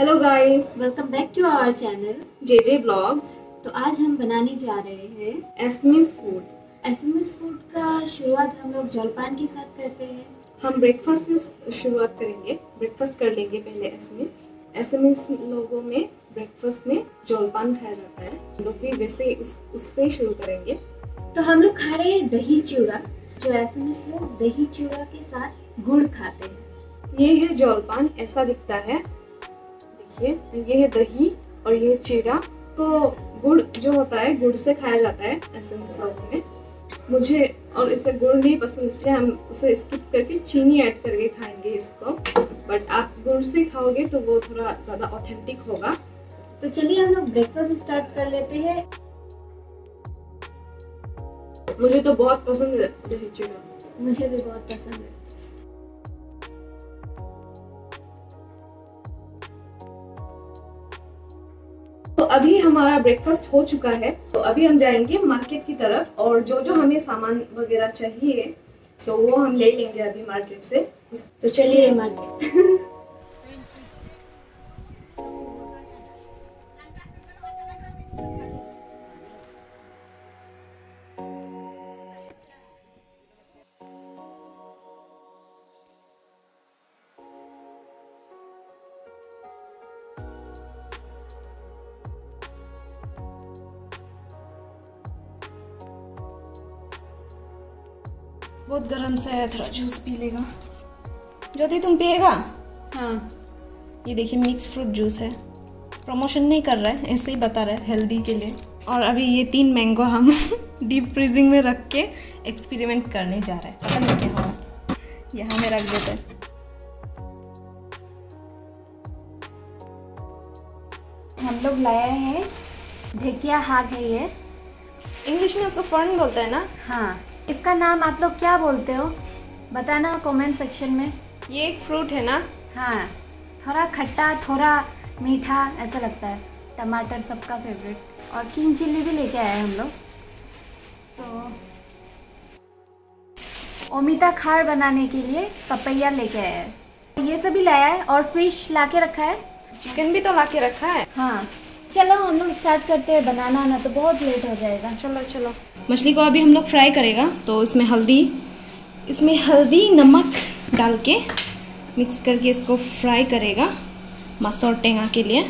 Hello guys welcome back to our channel J J blogs तो आज हम बनाने जा रहे हैं एसमिस फ़ूड एसएमएस फ़ूड का शुरुआत हम लोग जलपान के साथ करते हैं। हम ब्रेकफास्ट से शुरुआत करेंगे। ब्रेकफास्ट कर लेंगे पहले एसमिस एसमिस लोगों में ब्रेकफास्ट में जलपान खाया जाता है। हम लोग भी वैसे ही उस उससे ही शुरू करेंगे। तो हम लोग खा रहे हैं दही चूड़ा जो एसएमएस लोग दही चूड़ा के साथ गुड़ खाते हैं। ये है जलपान ऐसा दिखता है। देखिए ये है दही और ये है चीरा तो गुड़ जो होता है, गुड़ से खाया जाता है, ऐसे लोगों में। मुझे और इसे गुड़ नहीं पसंद, इसलिए हम उसे स्किप करके चीनी ऐड करके खाएँगे इसको। बट आप गुड़ से खाओगे तो वो थोड़ा ज़्यादा ऑथेंटिक होगा। तो चलिए हम लोग ब्रेकफास्ट स्टार्ट कर लेते हैं। मुझे तो बहुत पसंद है दही चूड़ा मुझे भी बहुत पसंद है। अभी हमारा ब्रेकफास्ट हो चुका है तो अभी हम जाएँगे मार्केट की तरफ़ और जो जो हमें सामान वगैरह चाहिए तो वो हम ले लेंगे अभी मार्केट से। तो चलिए मार्केट बहुत गर्म सा है थोड़ा जूस पी लेगा। ज्योति तुम पिएगा? हाँ। ये देखिए मिक्स फ्रूट जूस है। प्रमोशन नहीं कर रहा है ऐसे ही बता रहा है हेल्दी के लिए। और अभी ये तीन मैंगो हम डीप फ्रीजिंग में रख के एक्सपेरिमेंट करने जा रहे हैं। पता नहीं क्या होगा। यहाँ में रख देते हैं। हम लोग लाए हैं ढेकिया हाग है ये। इंग्लिश में उसको फर्न बोलते हैं ना? हाँ। इसका नाम आप लोग क्या बोलते हो? बताना कमेंट सेक्शन में। ये एक फ्रूट है ना? हाँ थोड़ा खट्टा थोड़ा मीठा ऐसा लगता है। टमाटर सबका फेवरेट और किंग चिल्ली भी लेके आए हम लोग। तो ओमिता खार बनाने के लिए पपैया लेके आया है। ये सभी लाया है और फ़िश ला के रखा है। चिकन भी तो ला के रखा है। हाँ। चलो हम लोग स्टार्ट करते हैं बनाना ना तो बहुत लेट हो जाएगा। चलो चलो। मछली को अभी हम लोग फ्राई करेगा तो इसमें हल्दी इसमें हल्दी, नमक डाल के मिक्स करके इसको फ्राई करेगा मसौर टेंगा के लिए।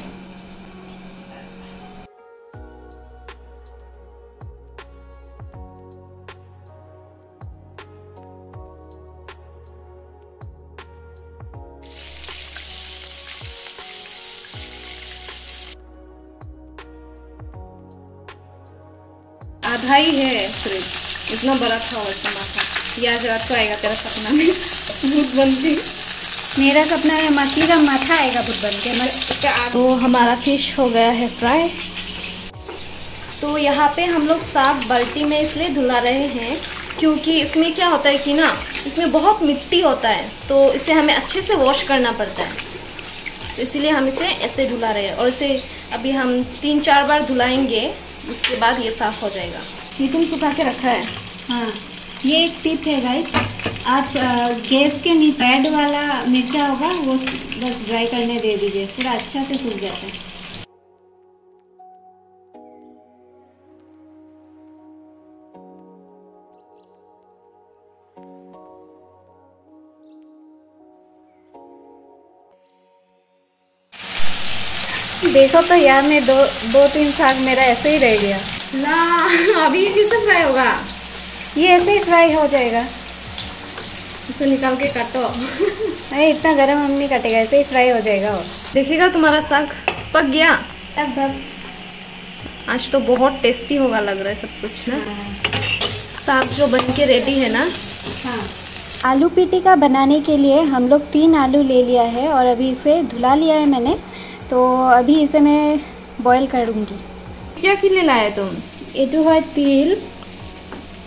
आधा ही है सिर्फ़ इतना बड़ा था और टमाटर ये आज रात को आएगा तेरा सपना में भूत बनती मेरा सपना है मछली का माथा आएगा बुत बन के। तो हमारा फ़िश हो गया है फ्राई तो यहाँ पे हम लोग साफ़ बाल्टी में इसलिए धुला रहे हैं क्योंकि इसमें क्या होता है कि ना इसमें बहुत मिट्टी होता है तो इसे हमें अच्छे से वॉश करना पड़ता है। तो इसीलिए हम इसे ऐसे धुला रहे हैं। और इसे अभी हम तीन चार बार धुलाएँगे उसके बाद ये साफ़ हो जाएगा। ये तुम सुखा के रखा है? हाँ। ये एक टिप है गाइस आप गैस के नीचे रेड वाला मिर्चा होगा, वो बस ड्राई करने दे दीजिए, पूरा अच्छा से सूख जाता है। देखो तो यार मैं दो दो तीन साग मेरा ऐसे ही रह गया। ला अभी ये फ्राई होगा? ये ऐसे ही फ्राई हो जाएगा। इसे निकाल के काटो। अरे इतना गर्म हम नहीं कटेगा ऐसे ही फ्राई हो जाएगा वो देखिएगा तुम्हारा साग पक गया। लगभग आज तो बहुत टेस्टी होगा लग रहा है सब कुछ ना? साग जो बन के रेडी है ना? हाँ। आलू पीटी का बनाने के लिए हम लोग तीन आलू ले लिया है और अभी इसे धुला लिया है मैंने। तो अभी इसे मैं बॉईल करूँगी। क्या के लिए लाए तुम? ये जो है तिल।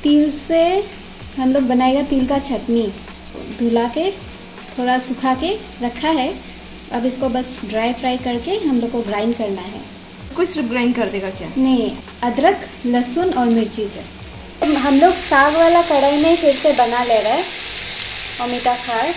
तिल से हम लोग बनाएगा तिल का चटनी। धुला के थोड़ा सुखा के रखा है। अब इसको बस ड्राई फ्राई करके हम लोग को ग्राइंड करना है। कोई सिर्फ़ ग्राइंड कर देगा क्या? नहीं अदरक लहसुन और मिर्ची से। हम लोग साग वाला कढ़ाई में फिर से बना ले रहे हैं। अमिता खार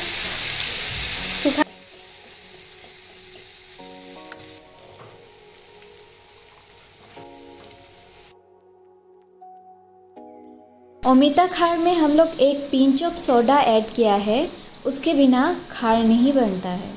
ओमिता खार में हम लोग एक पिंच ऑफ़ सोडा ऐड किया है, उसके बिना खार नहीं बनता है।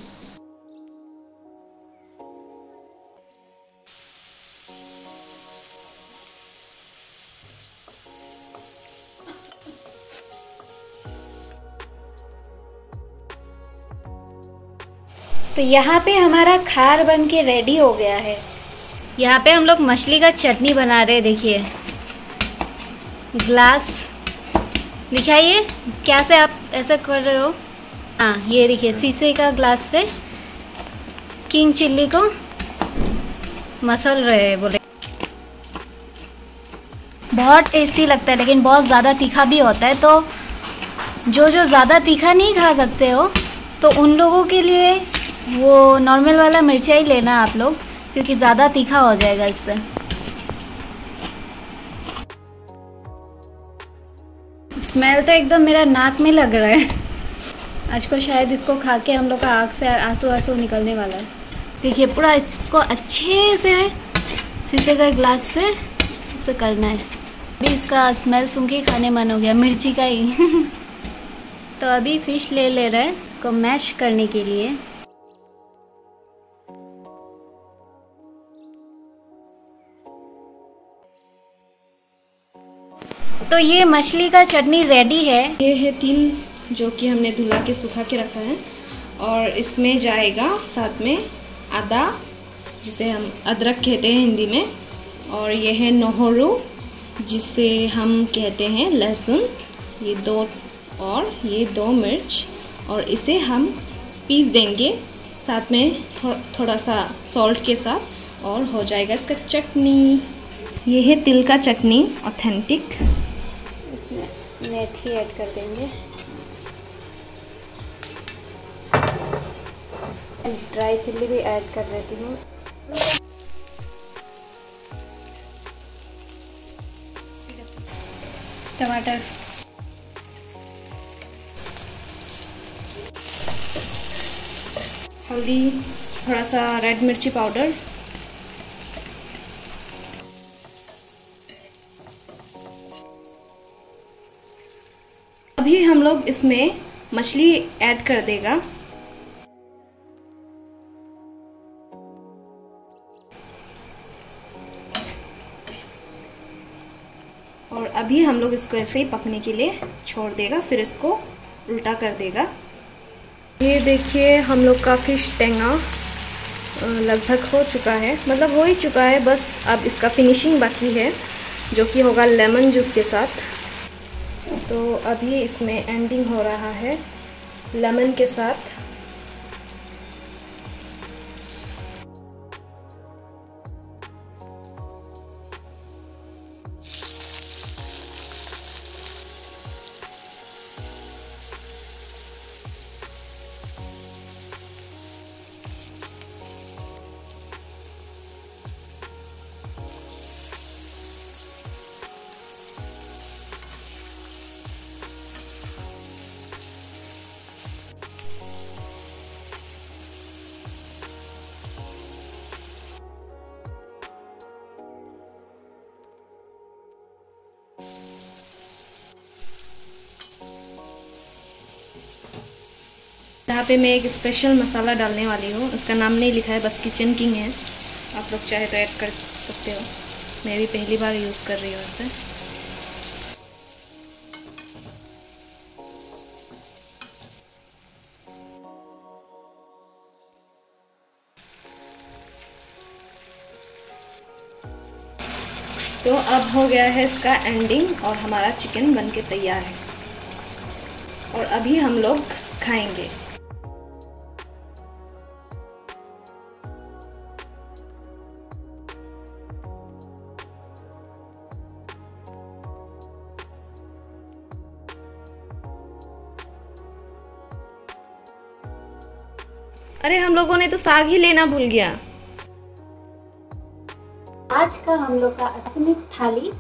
तो यहाँ पे हमारा खार बन के रेडी हो गया है। यहाँ पे हम लोग मछली का चटनी बना रहे हैं, देखिए। ग्लास। दिखाइए क्या से आप ऐसा कर रहे हो? हाँ ये देखिए, शीशे का ग्लास से किंग चिल्ली को मसल रहे बोले। बहुत टेस्टी लगता है, लेकिन बहुत ज़्यादा तीखा भी होता है तो जो जो ज़्यादा तीखा नहीं खा सकते हो तो उन लोगों के लिए वो नॉर्मल वाला मिर्चा ही लेना आप लोग, क्योंकि ज़्यादा तीखा हो जाएगा इससे। स्मेल तो एकदम मेरा नाक में लग रहा है। आज को शायद इसको खा के हम लोग का आँख से आँसू आँसू निकलने वाला है। देखिए, पूरा इसको अच्छे से शीशे का ग्लास से इसे करना है। अभी इसका स्मेल सुन के खाने मन हो गया, मिर्ची का ही। तो अभी फ़िश ले ले रहे हैं इसको मैश करने के लिए। तो ये मछली का चटनी रेडी है। ये है तिल जो कि हमने धुला के सुखा के रखा है। और इसमें जाएगा साथ में आदा जिसे हम अदरक कहते हैं हिंदी में। और ये है नहरू जिसे हम कहते हैं लहसुन। ये दो और ये दो मिर्च। और इसे हम पीस देंगे साथ में थो, थोड़ा सा सॉल्ट के साथ। और हो जाएगा इसका चटनी। ये है तिल का चटनी ऑथेंटिक मेथी ऐड कर देंगे। ड्राई चिल्ली भी ऐड कर देती हूँ। टमाटर। हल्दी, थोड़ा सा रेड मिर्ची पाउडर अभी हम लोग इसमें मछली ऐड कर देगा। और अभी हम लोग इसको ऐसे ही पकने के लिए छोड़ देगा, फिर इसको उल्टा कर देगा। ये देखिए, हम लोग का फ़िश टेंगा लगभग हो चुका है। मतलब हो ही चुका है, बस अब इसका फिनिशिंग बाकी है, जो कि होगा लेमन जूस के साथ। तो अभी इसमें एंडिंग हो रहा है लेमन के साथ। यहाँ पे मैं एक स्पेशल मसाला डालने वाली हूँ। उसका नाम नहीं लिखा है, बस किचन किंग है। आप लोग चाहे तो ऐड कर सकते हो। मैं भी पहली बार यूज़ कर रही हूँ इसे। तो अब हो गया है इसका एंडिंग और हमारा चिकन बन के तैयार है। और अभी हम लोग खाएँगे। अरे हम लोगों ने तो साग ही लेना भूल गया। आज का हम लोग का असमी थाली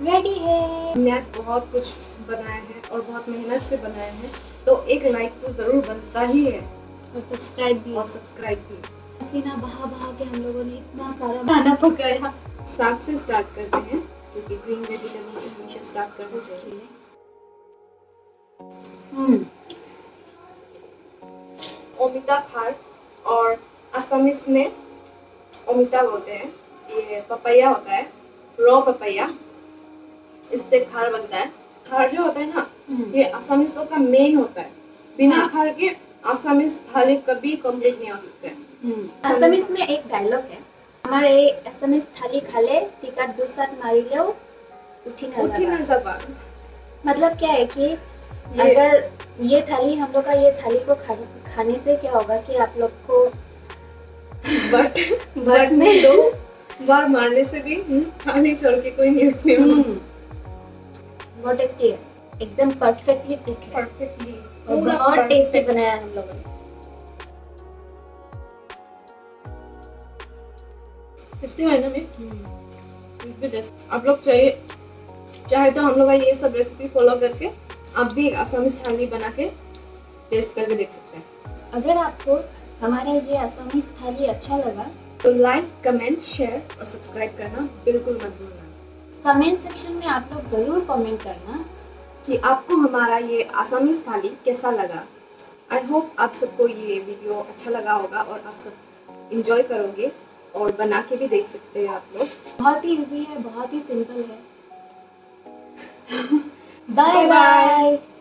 रेडी है। हमने आज बहुत कुछ बनाया है और बहुत मेहनत से बनाया है। तो एक लाइक तो ज़रूर बनता ही है। और सब्सक्राइब भी और सब्सक्राइब भी पसीना बहा बहा के हम लोगों ने इतना सारा खाना पकाया। साग से स्टार्ट करते हैं क्योंकि ग्रीन वेजिटेबल से हमेशा स्टार्ट करना चाहिए। हम्म। ओमिता खार और असमिस में ओमिता बोलते हैं ये पपैया होता है रॉ पपैया इससे खार बनता है खार जो होता है ना ये असमिस लोग का मेन होता है बिना हाँ। खार के असमिस थाली कभी कंप्लीट नहीं हो सकते असमिस में एक डायलॉग है हमारे असमिस थाली खाले टिकट दो साथ मारी ले उठी ना उठी ना मतलब क्या है कि अगर ये थाली हम लोग का ये थाली को खा, खाने से क्या होगा कि आप लोग को बट बट में दो बार मारने से भी थाली छोड़ के कोई नहीं उठने हम्म, बहुत टेस्टी है एकदम परफेक्टली कुक है। परफेक्टली और बहुत टेस्टी बनाया हम लोगों ने। टेस्टी है ना मैं आप लोग चाहिए चाहे तो हम लोग का ये सब रेसिपी फॉलो करके आप भी आसामी थाली बना के टेस्ट करके देख सकते हैं। अगर आपको हमारा ये आसामी थाली अच्छा लगा तो लाइक कमेंट शेयर और सब्सक्राइब करना बिल्कुल मत भूलना। कमेंट सेक्शन में आप लोग ज़रूर कमेंट करना कि आपको हमारा ये आसामी थाली कैसा लगा। आई होप आप सबको ये वीडियो अच्छा लगा होगा और आप सब इंजॉय करोगे और बना के भी देख सकते हैं आप लोग। बहुत ही इजी है बहुत ही सिंपल है। Bye-bye!